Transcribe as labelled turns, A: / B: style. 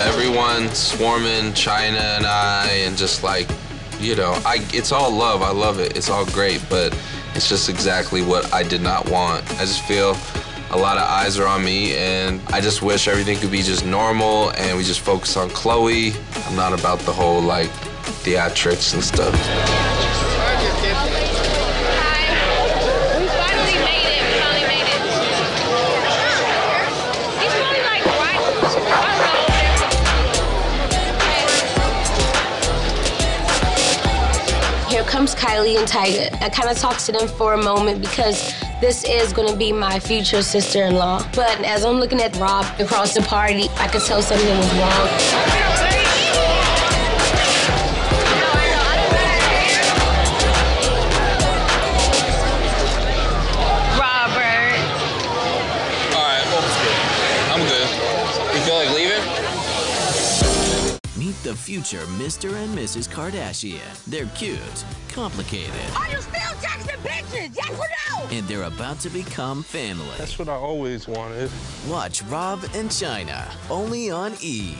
A: Everyone swarming Chyna and I, and just like, you know, I it's all love. I love it. It's all great, but it's just exactly what I did not want. I just feel a lot of eyes are on me, and I just wish everything could be just normal and we just focus on Khloé. I'm not about the whole like theatrics and stuff.
B: Comes Kylie and Tyga. I kind of talked to them for a moment because this is going to be my future sister-in-law. But as I'm looking at Rob across the party, I could tell something was wrong.
C: The future Mr. and Mrs. Kardashian. They're cute, complicated,
D: Are you still texting bitches? Yes or no?
C: and they're about to become family.
E: That's what I always wanted.
C: Watch Rob and Chyna only on E!